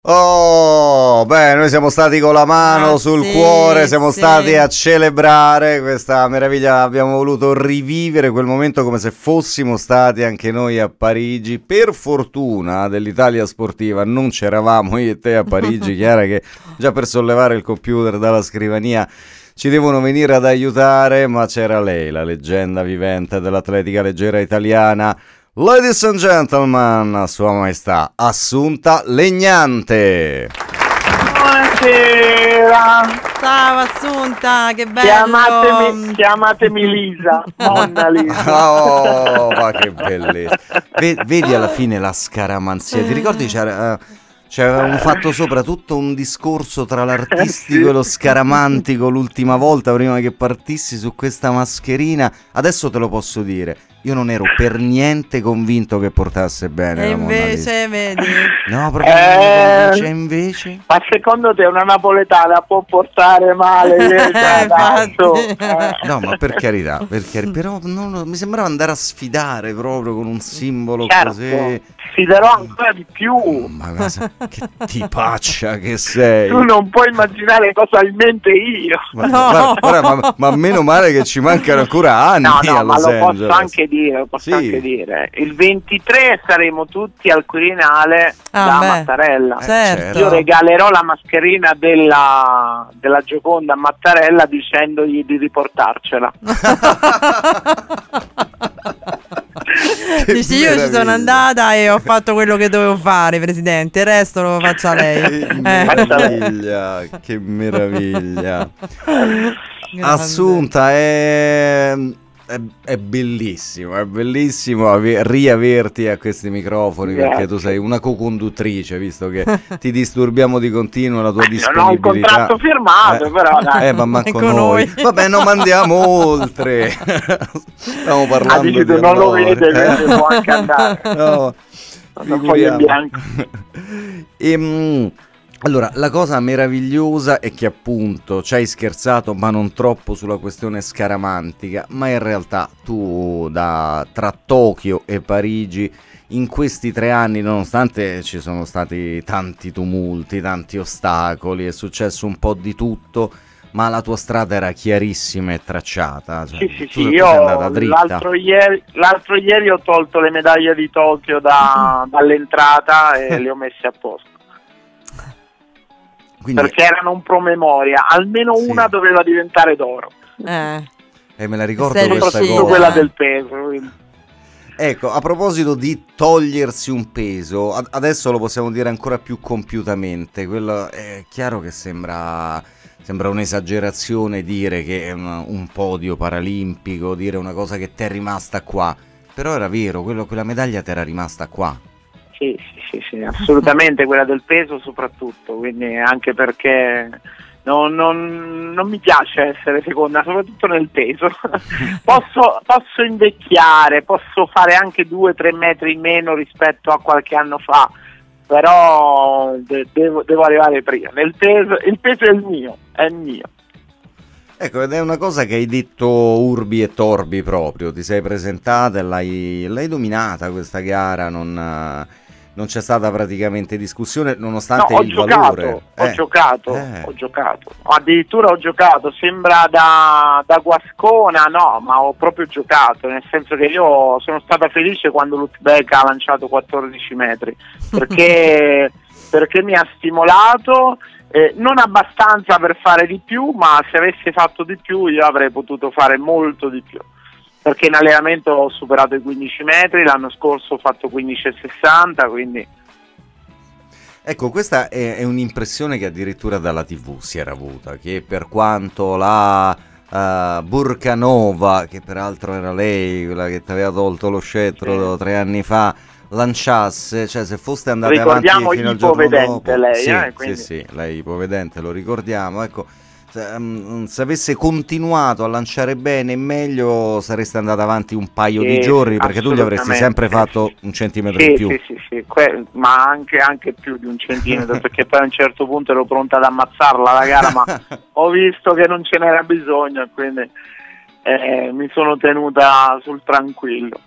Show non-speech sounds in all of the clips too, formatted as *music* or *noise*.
Oh, beh, noi siamo stati con la mano ah, sul sì, cuore, siamo sì. stati a celebrare questa meraviglia, abbiamo voluto rivivere quel momento come se fossimo stati anche noi a Parigi. Per fortuna dell'Italia sportiva non c'eravamo io e te a Parigi, *laughs* Chiara che già per sollevare il computer dalla scrivania ci devono venire ad aiutare, ma c'era lei, la leggenda vivente dell'atletica leggera italiana. Ladies and gentlemen, Sua Maestà Assunta Legnante. Buonasera. Ciao Assunta, che bello. Chiamatemi, chiamatemi Lisa, Monna Lisa. *laughs* Oh, ma che bellezza. Vedi alla fine la scaramanzia. Ti ricordi c'era... Uh, cioè, avevamo fatto sopra tutto un discorso tra l'artistico sì. e lo scaramantico l'ultima volta prima che partissi su questa mascherina. Adesso te lo posso dire. Io non ero per niente convinto che portasse bene. E invece, vedi? No, proprio eh, invece, invece. Ma secondo te una napoletana può portare male? *laughs* eh, no, ma per carità, per carità però non, mi sembrava andare a sfidare proprio con un simbolo certo. così sfiderò ancora di più. Oh, ma che tipaccia che sei. Tu non puoi immaginare cosa ho in mente io. Ma, no. guarda, ma, ma, meno male che ci mancano ancora anni. No, no, ma lo posso anche dire, lo posso sì. anche dire. Il 23 saremo tutti al Quirinale ah, da beh. Mattarella. Eh, certo. Io regalerò la mascherina della, della Gioconda a Mattarella dicendogli di riportarcela. *laughs* Dici io ci sono andata e ho fatto quello che dovevo fare, Presidente, il resto lo faccia lei. *laughs* Che meraviglia, che meraviglia. *laughs* Assunta, è è, è, bellissimo, è bellissimo ave- riaverti a questi microfoni Grazie. perché tu sei una co-conduttrice, visto che *laughs* ti disturbiamo di continuo la tua eh, disponibilità. Non ho il contratto firmato, eh, però dai. Eh, ma manco noi. noi. Vabbè, non mandiamo *laughs* oltre. *laughs* Stiamo parlando ah, di non lo vede, eh? può anche andare. No, non foglia bianca. ehm allora, la cosa meravigliosa è che appunto ci hai scherzato, ma non troppo sulla questione scaramantica, ma in realtà tu da tra Tokyo e Parigi in questi tre anni, nonostante ci sono stati tanti tumulti, tanti ostacoli, è successo un po' di tutto, ma la tua strada era chiarissima e tracciata. Cioè, sì, sì, sì, io l'altro ieri, l'altro ieri, ho tolto le medaglie di Tokyo da, *laughs* dall'entrata e le ho messe a posto. Quindi... Perché erano un promemoria, almeno sì. una doveva diventare d'oro. Eh. E me la ricordo questa cosa. quella del peso. Ecco, a proposito di togliersi un peso, adesso lo possiamo dire ancora più compiutamente. Quello è chiaro che sembra, sembra un'esagerazione dire che è un, un, podio paralimpico, dire una cosa che ti è rimasta qua. Però era vero, quello, quella medaglia ti era rimasta qua. Sì, sì, sì, sì, assolutamente quella del peso soprattutto, quindi anche perché non, non, non, mi piace essere seconda, soprattutto nel peso. *laughs* posso, posso, invecchiare, posso fare anche due o tre metri in meno rispetto a qualche anno fa, però de- devo, devo, arrivare prima. Nel peso, il peso è il mio, è il mio. Ecco, ed è una cosa che hai detto urbi e torbi proprio, ti sei presentata e l'hai, l'hai dominata questa gara, non non c'è stata praticamente discussione nonostante no, il giocato, valore. Ho eh. giocato, eh. ho giocato, addirittura ho giocato, sembra da, da, Guascona, no, ma ho proprio giocato, nel senso che io sono stata felice quando Lutbeck ha lanciato 14 metri, perché, *laughs* perché mi ha stimolato. Eh, non abbastanza per fare di più, ma se avessi fatto di più io avrei potuto fare molto di più perché in allenamento ho superato i 15 metri, l'anno scorso ho fatto 15,60, quindi... Ecco, questa è, è, un'impressione che addirittura dalla TV si era avuta, che per quanto la uh, Burkanova, che peraltro era lei, quella che ti aveva tolto lo scettro sì. tre anni fa, lanciasse, cioè se foste andate ricordiamo avanti fino al giorno dopo... lei, sì, eh, sì, sì, lei ipovedente, lo ricordiamo, ecco se avesse continuato a lanciare bene e meglio sareste andata avanti un paio sì, di giorni perché tu gli avresti sempre fatto un centimetro sì, in più. sì sì sì. Que- ma anche, anche, più di un centimetro *laughs* perché poi a un certo punto ero pronta ad ammazzarla la gara ma *laughs* ho visto che non ce n'era bisogno quindi eh, mi sono tenuta sul tranquillo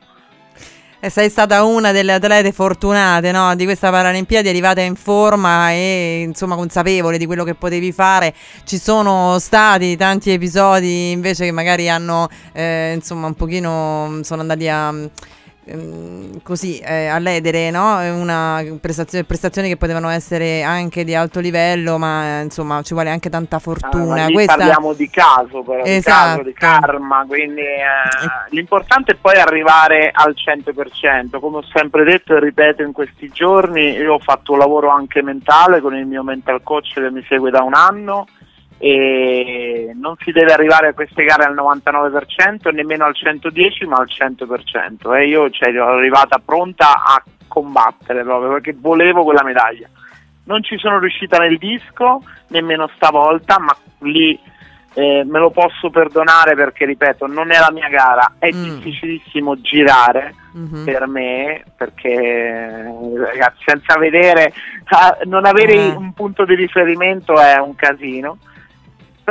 E sei stata una delle atlete fortunate no? di questa Paralimpiadi, arrivata in forma e insomma consapevole di quello che potevi fare. Ci sono stati tanti episodi invece che magari hanno eh, insomma un pochino sono andati a Ehm, così eh, a ledere no? una prestazione, prestazioni che potevano essere anche di alto livello ma insomma ci vuole anche tanta fortuna ah, Questa... parliamo di caso però esatto. di caso, di karma quindi eh, l'importante è poi arrivare al 100% come ho sempre detto e ripeto in questi giorni io ho fatto un lavoro anche mentale con il mio mental coach che mi segue da un anno e non si deve arrivare a queste gare al 99% nemmeno al 110 ma al 100% e io cioè, ero arrivata pronta a combattere proprio perché volevo quella medaglia non ci sono riuscita nel disco nemmeno stavolta ma lì eh, me lo posso perdonare perché ripeto non è la mia gara è mm. difficilissimo girare mm-hmm. per me perché ragazzi senza vedere non avere eh. un punto di riferimento è un casino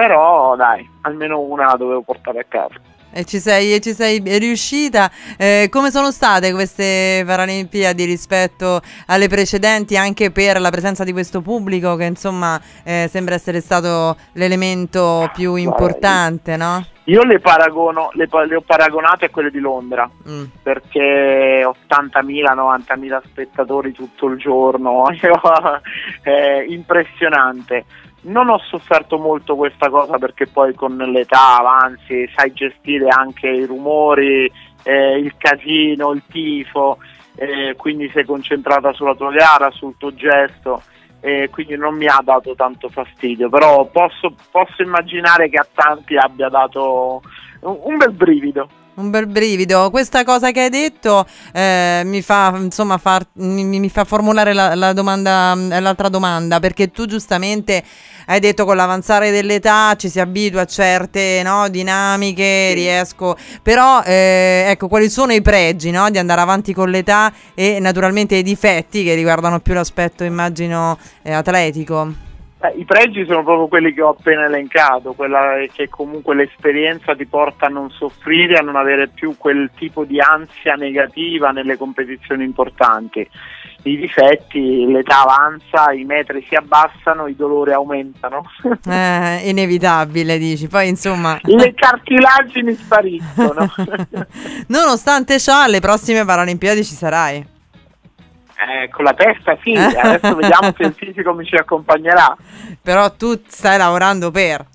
però dai, almeno una la dovevo portare a casa. E ci sei, e ci sei riuscita. Eh, come sono state queste Paralimpiadi rispetto alle precedenti, anche per la presenza di questo pubblico che insomma eh, sembra essere stato l'elemento più importante, no? Io le, paragono, le, le, ho paragonate a quelle di Londra mm. perché 80.000, 90.000 spettatori tutto il giorno, *laughs* è impressionante non ho sofferto molto questa cosa perché poi con l'età avanzi sai gestire anche i rumori, eh, il casino, il tifo, eh, quindi sei concentrata sulla tua gara, sul tuo gesto, eh, quindi non mi ha dato tanto fastidio, però posso, posso immaginare che a tanti abbia dato un, un bel brivido. Un bel brivido. Questa cosa che hai detto eh, mi, fa, insomma, far, mi, mi, fa, formulare la, la domanda, l'altra domanda, perché tu giustamente hai detto con l'avanzare dell'età ci si abitua a certe no, dinamiche, riesco, però eh, ecco quali sono i pregi no, di andare avanti con l'età e naturalmente i difetti che riguardano più l'aspetto immagino eh, atletico. Eh, I pregi sono proprio quelli che ho appena elencato, quella che comunque l'esperienza ti porta a non soffrire, a non avere più quel tipo di ansia negativa nelle competizioni importanti. I difetti, l'età avanza, i metri si abbassano, i dolori aumentano. *laughs* Eh, inevitabile, dici. Poi insomma... Le cartilagini spariscono. *laughs* Nonostante ciò, alle prossime Paralimpiadi ci sarai. Eh, con la testa sì, adesso vediamo se il fisico mi ci accompagnerà. *laughs* Però tu stai lavorando per.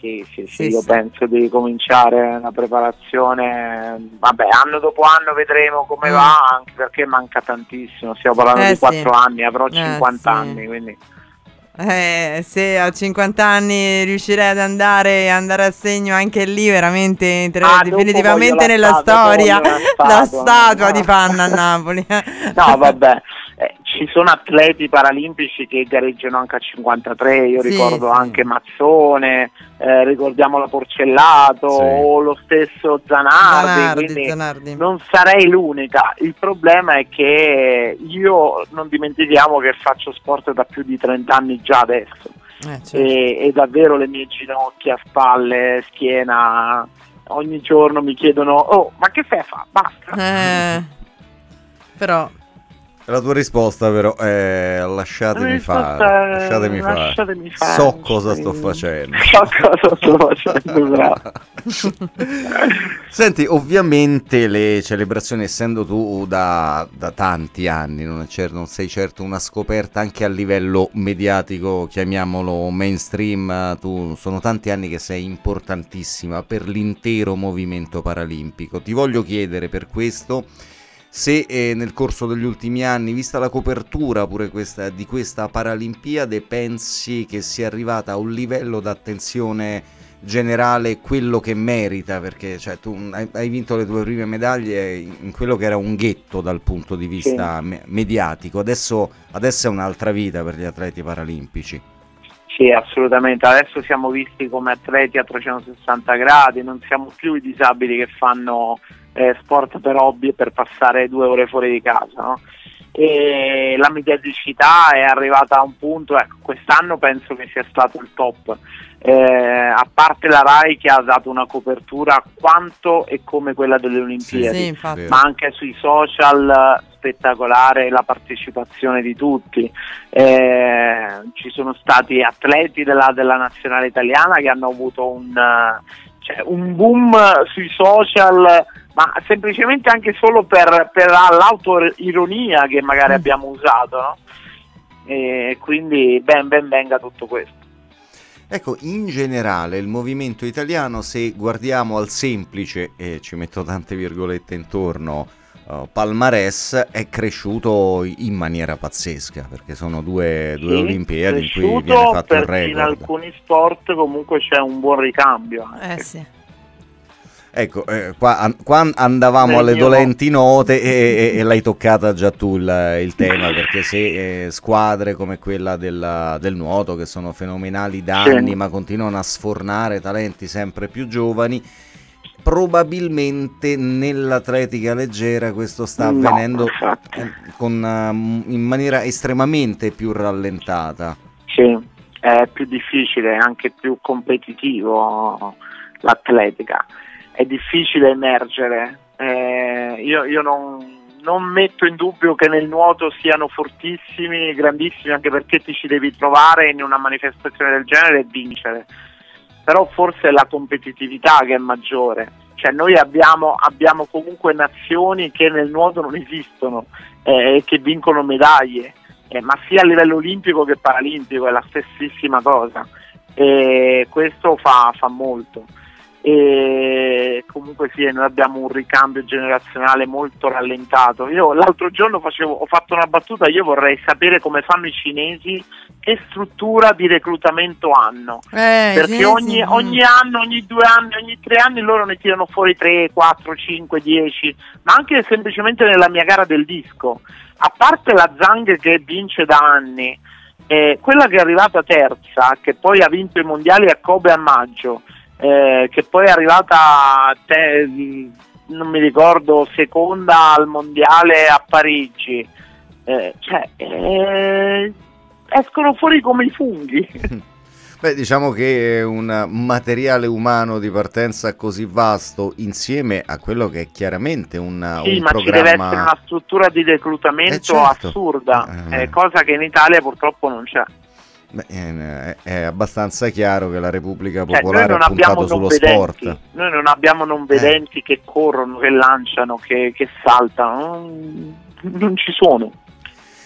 Sì, sì, sì, sì io sì. penso di cominciare una preparazione, vabbè, anno dopo anno vedremo come mm. va, anche perché manca tantissimo, stiamo parlando eh, di 4 sì. anni, avrò 50 eh, anni, quindi... Eh, se a 50 anni riuscirei ad andare, andare a segno anche lì, veramente entrerei ah, definitivamente nella storia. La statua, la statua no. di Panna a Napoli. no, vabbè, eh, ci sono atleti paralimpici che gareggiano anche a 53, io sì, ricordo sì. anche Mazzone, eh, ricordiamo la Porcellato sì. o lo stesso Zanardi, Zanardi, Zanardi, non sarei l'unica. Il problema è che io non dimentichiamo che faccio sport da più di 30 anni già adesso eh, certo. e, e davvero le mie ginocchia, spalle, schiena ogni giorno mi chiedono oh ma che fai a fare? Basta. Eh, però la tua risposta però è lasciatemi fare, lasciatemi, lasciatemi fare. *laughs* So cosa sto facendo. So cosa sto facendo. Senti, ovviamente le celebrazioni, essendo tu da, da tanti anni, non, certo, non, sei certo una scoperta anche a livello mediatico, chiamiamolo mainstream, tu sono tanti anni che sei importantissima per l'intero movimento paralimpico. Ti voglio chiedere per questo se eh, nel corso degli ultimi anni, vista la copertura pure questa, di questa Paralimpiade, pensi che sia arrivata a un livello d'attenzione generale quello che merita, perché cioè, tu hai, vinto le tue prime medaglie in quello che era un ghetto dal punto di vista sì. me- mediatico, adesso, adesso è un'altra vita per gli atleti paralimpici. Sì, assolutamente. Adesso siamo visti come atleti a 360 gradi, non siamo più i disabili che fanno eh, sport per hobby e per passare due ore fuori di casa. No? e la mediaticità è arrivata a un punto, ecco, quest'anno penso che sia stato il top, eh, a parte la RAI che ha dato una copertura quanto e come quella delle Olimpiadi, sì, ma anche sui social spettacolare la partecipazione di tutti. Eh, ci sono stati atleti della, della, nazionale italiana che hanno avuto un, cioè, un boom sui social ma semplicemente anche solo per, per l'autoironia che magari mm. abbiamo usato, no? E quindi ben ben venga tutto questo. Ecco, in generale il movimento italiano, se guardiamo al semplice, e ci metto tante virgolette intorno, uh, palmarès, è cresciuto in maniera pazzesca, perché sono due, due sì, Olimpiadi in cui viene fatto il record. In alcuni sport comunque c'è un buon ricambio. Eh sì. Ecco, eh, qua, an- qua, andavamo Nel alle dolenti note e, e, e, l'hai toccata già tu il, il tema, perché se eh, squadre come quella del, del, nuoto, che sono fenomenali da anni, sì. ma continuano a sfornare talenti sempre più giovani, probabilmente nell'atletica leggera questo sta avvenendo no, eh, con, uh, in maniera estremamente più rallentata. Sì, è più difficile, anche più competitivo l'atletica è difficile emergere. Eh, io, io non, non, metto in dubbio che nel nuoto siano fortissimi, grandissimi, anche perché ti ci devi trovare in una manifestazione del genere e vincere. Però forse è la competitività che è maggiore. Cioè noi abbiamo, abbiamo comunque nazioni che nel nuoto non esistono eh, e che vincono medaglie, eh, ma sia a livello olimpico che paralimpico è la stessissima cosa. E questo fa, fa molto e comunque sì, noi abbiamo un ricambio generazionale molto rallentato. Io l'altro giorno facevo, ho fatto una battuta, io vorrei sapere come fanno i cinesi, che struttura di reclutamento hanno, eh, perché ogni, ogni, anno, ogni due anni, ogni tre anni loro ne tirano fuori 3, 4, 5, 10, ma anche semplicemente nella mia gara del disco, a parte la Zang che vince da anni, eh, quella che è arrivata terza, che poi ha vinto i mondiali a Kobe a maggio, eh, che poi è arrivata, te, non mi ricordo, seconda al mondiale a Parigi. Eh, cioè, eh, escono fuori come i funghi. *laughs* Beh, diciamo che un materiale umano di partenza così vasto insieme a quello che è chiaramente un, sì, un ma programma... ci deve essere una struttura di reclutamento eh certo. assurda, eh. cosa che in Italia purtroppo non c'è. Beh, è, abbastanza chiaro che la Repubblica cioè, Popolare cioè, ha puntato sullo sport. Noi non abbiamo non vedenti eh. che corrono, che lanciano, che, che saltano, non, non, ci sono.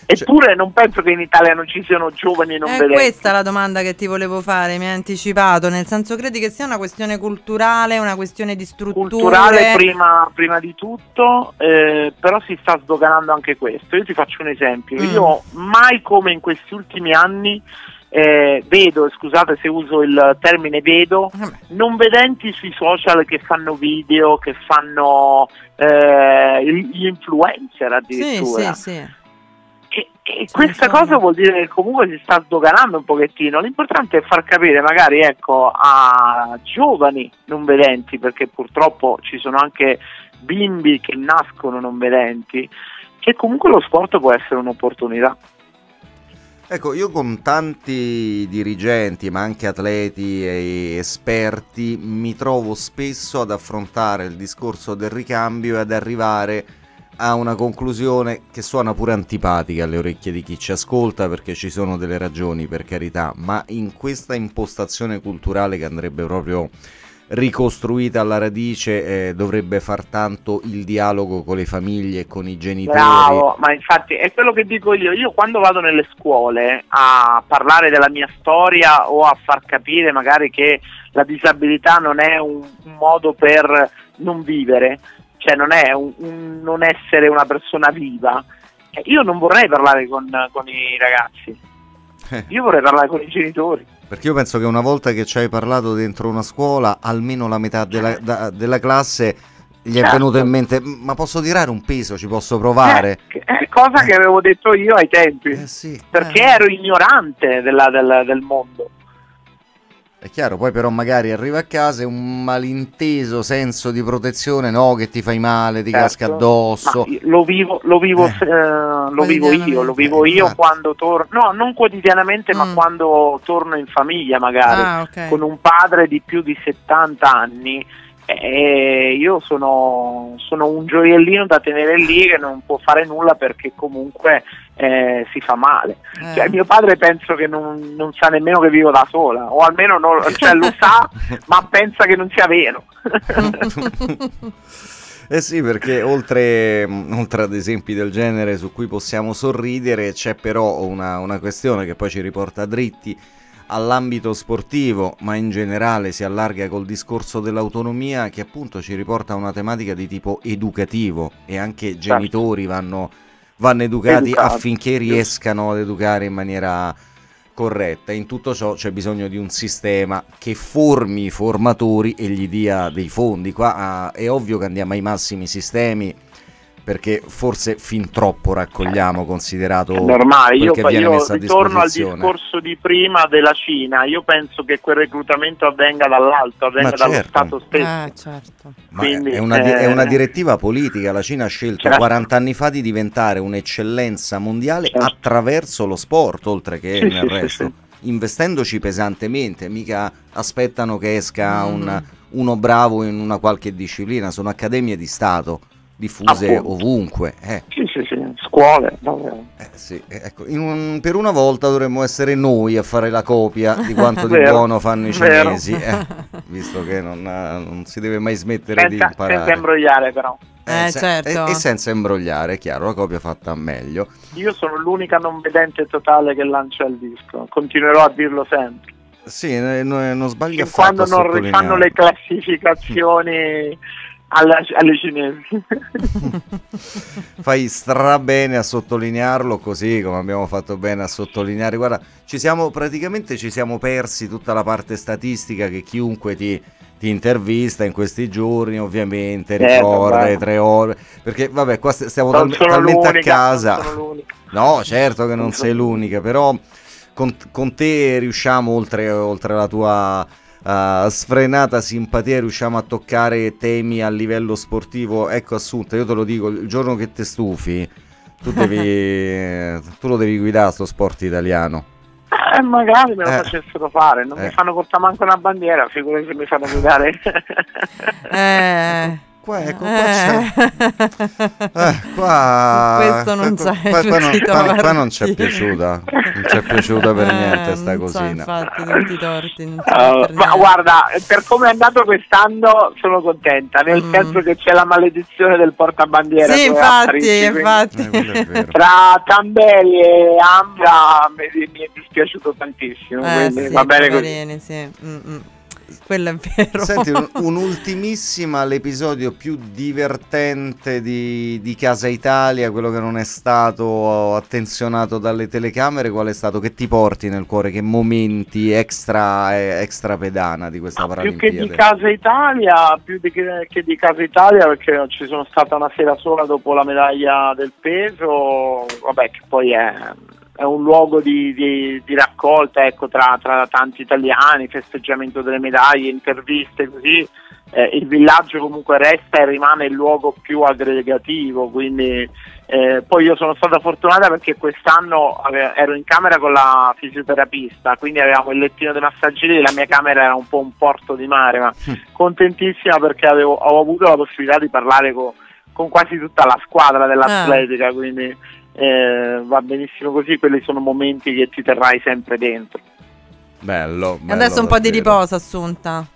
Cioè Eppure non penso che in Italia non ci siano giovani non è vedenti. Questa è la domanda che ti volevo fare, mi hai anticipato, nel senso credi che sia una questione culturale, una questione di struttura? Culturale prima, prima di tutto, eh, però si sta sdoganando anche questo. Io ti faccio un esempio, mm. io mai come in questi ultimi anni eh, vedo, scusate se uso il termine vedo, non vedenti sui social che fanno video, che fanno eh, gli influencer addirittura. Sì, sì, sì. E, e questa cosa vuol dire che comunque si sta sdoganando un pochettino. L'importante è far capire magari ecco, a giovani non vedenti, perché purtroppo ci sono anche bimbi che nascono non vedenti, che comunque lo sport può essere un'opportunità. Ecco, io con tanti dirigenti, ma anche atleti e esperti, mi trovo spesso ad affrontare il discorso del ricambio e ad arrivare a una conclusione che suona pure antipatica alle orecchie di chi ci ascolta perché ci sono delle ragioni per carità, ma in questa impostazione culturale che andrebbe proprio ricostruita alla radice eh, dovrebbe far tanto il dialogo con le famiglie e con i genitori. Bravo, ma infatti è quello che dico io. Io quando vado nelle scuole a parlare della mia storia o a far capire magari che la disabilità non è un, un modo per non vivere, cioè non è un, un non essere una persona viva, eh, io non vorrei parlare con, con i ragazzi. Io vorrei parlare con i genitori. Perché io penso che una volta che ci hai parlato dentro una scuola, almeno la metà della, certo. da, della classe gli certo. è venuto in mente, ma posso tirare un peso, ci posso provare? Eh, è cosa che avevo detto io ai tempi, eh sì, perché eh. ero ignorante della, del, del mondo. È chiaro, poi però magari arriva a casa e un malinteso senso di protezione, no, che ti fai male, ti certo. casca addosso. lo vivo, lo vivo, eh. Eh, lo vivo io, lo vivo eh, io esatto. quando torno, no, non quotidianamente, mm. ma quando torno in famiglia magari, ah, okay. con un padre di più di 70 anni eh, io sono, sono, un gioiellino da tenere lì che non può fare nulla perché comunque eh, si fa male. Eh. Cioè, mio padre penso che non, non, sa nemmeno che vivo da sola, o almeno non, cioè, lo sa, *laughs* ma pensa che non sia vero. *laughs* Eh sì, perché oltre, oltre, ad esempi del genere su cui possiamo sorridere, c'è però una, una questione che poi ci riporta dritti all'ambito sportivo, ma in generale si allarga col discorso dell'autonomia che appunto ci riporta a una tematica di tipo educativo e anche i certo. genitori vanno, vanno educati Educati. affinché riescano ad educare in maniera corretta. In tutto ciò c'è bisogno di un sistema che formi i formatori e gli dia dei fondi. Qua ah, è ovvio che andiamo ai massimi sistemi perché forse fin troppo raccogliamo considerato è normale io, io ritorno al discorso di prima della Cina io penso che quel reclutamento avvenga dall'alto avvenga Ma dallo certo. Stato stesso eh, certo. Quindi, è, una, eh... è, una, direttiva politica la Cina ha scelto certo. 40 anni fa di diventare un'eccellenza mondiale certo. attraverso lo sport oltre che sì, nel sì, resto sì, investendoci pesantemente mica aspettano che esca mm. un, uno bravo in una qualche disciplina sono accademie di Stato diffuse Appunto. ovunque. Eh. Sì, sì, sì, scuole. Eh, sì. Eh, ecco, un, per una volta dovremmo essere noi a fare la copia di quanto di *laughs* buono fanno i cinesi, eh, visto che non, non, si deve mai smettere senza, di imparare. Senza imbrogliare però. Eh, se, certo. e, e, senza imbrogliare, è chiaro, la copia fatta meglio. Io sono l'unica non vedente totale che lancia il disco, continuerò a dirlo sempre. Sì, non sbaglio affatto Quando non rifanno le classificazioni alla, alle cinesi. *laughs* Fai strabene a sottolinearlo così come abbiamo fatto bene a sottolineare. Guarda, ci siamo praticamente ci siamo persi tutta la parte statistica che chiunque ti, ti intervista in questi giorni, ovviamente, certo, ricorre tre ore. Perché vabbè, qua stiamo tal- talmente a casa. No, certo che non sei l'unica, però con, con te riusciamo oltre, oltre la tua uh, sfrenata simpatia riusciamo a toccare temi a livello sportivo. Ecco Assunta, io te lo dico, il giorno che ti stufi, tu, devi, *laughs* tu lo devi guidare sto sport italiano. Eh, magari me lo eh. facessero fare, non eh. mi fanno portare manco una bandiera, figurati se mi fanno guidare. eh *laughs* qua, ecco, qua c'è. Eh, qua, Questo non qua, qua, qua, non, qua, qua non ci è piaciuta. Non ci è piaciuta per eh, niente sta cosina. infatti, tutti torti. Uh, ma guarda, per come è andato quest'anno sono contenta, nel mm. senso che c'è la maledizione del portabandiera. Sì, infatti, Parigi, infatti. Eh, tra Tambelli e Ambra mi, mi, è dispiaciuto tantissimo. Eh, quindi sì, va bene così. Sì. Mm-mm quello è vero. Senti, un, *laughs* un'ultimissima, l'episodio più divertente di, di, Casa Italia, quello che non è stato attenzionato dalle telecamere, qual è stato? Che ti porti nel cuore? Che momenti extra, extra pedana di questa ah, Paralimpiade? Più che di Casa Italia, più di che di Casa Italia, perché ci sono stata una sera sola dopo la medaglia del peso, vabbè che poi è è un luogo di, di, di raccolta ecco, tra, tra, tanti italiani, festeggiamento delle medaglie, interviste così. Eh, il villaggio comunque resta e rimane il luogo più aggregativo, quindi eh, poi io sono stata fortunata perché quest'anno ave- ero in camera con la fisioterapista, quindi avevamo il lettino dei massaggeri, la mia camera era un po' un porto di mare, ma contentissima perché avevo, ho avuto la possibilità di parlare con, con quasi tutta la squadra dell'atletica, ah. quindi eh, va benissimo così, quelli sono momenti che ti terrai sempre dentro. Bello. bello adesso un po' di riposo, Assunta.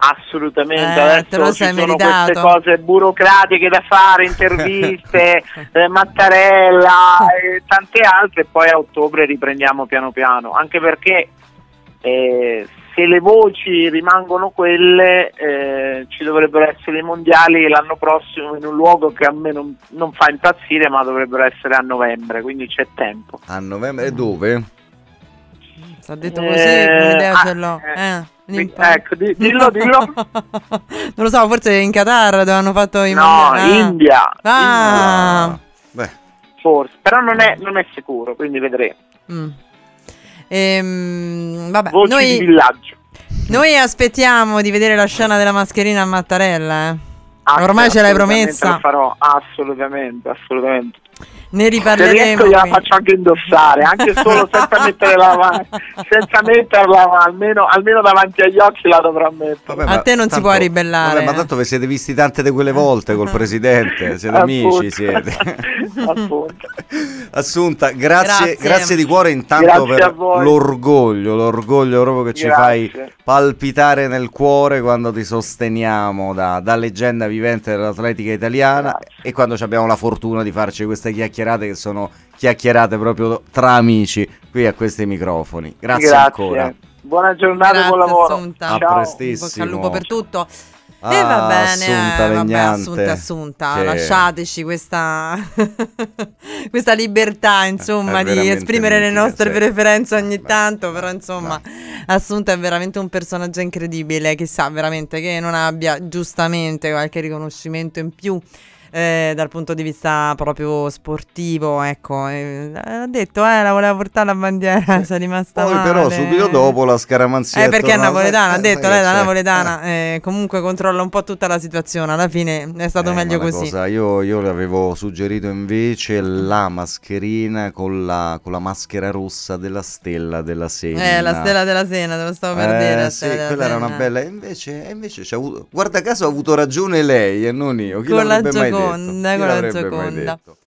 Assolutamente, eh, adesso ci sono meritato. queste cose burocratiche da fare, interviste, *laughs* eh, Mattarella e tante altre, poi a ottobre riprendiamo piano piano, anche perché eh, se le voci rimangono quelle, eh, ci dovrebbero essere i mondiali l'anno prossimo in un luogo che a me non, non fa impazzire, ma dovrebbero essere a novembre, quindi c'è tempo. A novembre e dove? Sta detto così, eh, un'idea ce l'ho. Eh. Eh, ecco, di, dillo, dillo. *laughs* non lo so, forse in Qatar dove hanno fatto i No, ah. India. Ah. India. Forse, però non è, non è sicuro, quindi vedremo. Mm. Ehm, vabbè, Voci noi... di villaggio. Noi aspettiamo di vedere la scena della mascherina a Mattarella. Eh. Ah, Ormai ce l'hai promessa. Lo farò assolutamente, assolutamente. Ne riparleremo. Se gliela faccio anche indossare, anche solo senza mettere la senza metterla, ma almeno, almeno, davanti agli occhi la dovrò mettere. Vabbè, a te non tanto, si può ribellare. Vabbè, ma tanto vi siete visti tante di quelle volte col presidente, siete amici, siete. *laughs* Assunta, grazie, grazie, grazie. di cuore intanto grazie per l'orgoglio, l'orgoglio proprio che ci fai palpitare nel cuore quando ti sosteniamo da, da leggenda vivente dell'atletica italiana grazie. e quando abbiamo la fortuna di farci queste chiacchierate che sono chiacchierate proprio tra amici qui a questi microfoni. Grazie, Grazie. ancora. Buona giornata, Grazie, buon lavoro. Assunta. A Ciao. prestissimo. Bocca al lupo per tutto. Ah, e va bene, assunta, eh, vabbè, assunta, assunta. Che... lasciateci questa, *laughs* questa libertà, insomma, di esprimere le nostre sì. preferenze ogni Vabbè. tanto, però insomma, Vabbè. assunta è veramente un personaggio incredibile, chissà veramente che non abbia giustamente qualche riconoscimento in più eh, dal punto di vista proprio sportivo, ecco, eh, ha detto, eh, la voleva portare la bandiera, si *laughs* è rimasta Poi male. però subito dopo la scaramanzia. Eh, perché è napoletana, ha detto, lei è napoletana, eh, comunque controlla un po' tutta la situazione, alla fine è stato eh, meglio così. Cosa, io, io le avevo suggerito invece la mascherina con la, con la, maschera rossa della stella della Sena. Eh, la stella della Sena, te lo stavo per eh, dire. Sì, quella era una bella, invece, invece avuto, guarda caso ha avuto ragione lei e non io, chi con l'avrebbe mai detto? seconda, con la seconda.